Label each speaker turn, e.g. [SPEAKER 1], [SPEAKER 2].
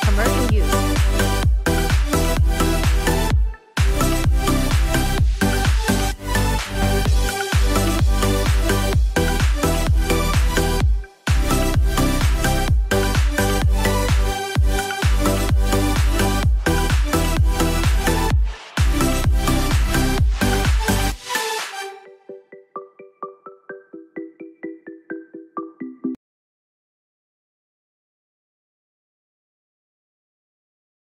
[SPEAKER 1] commercial use.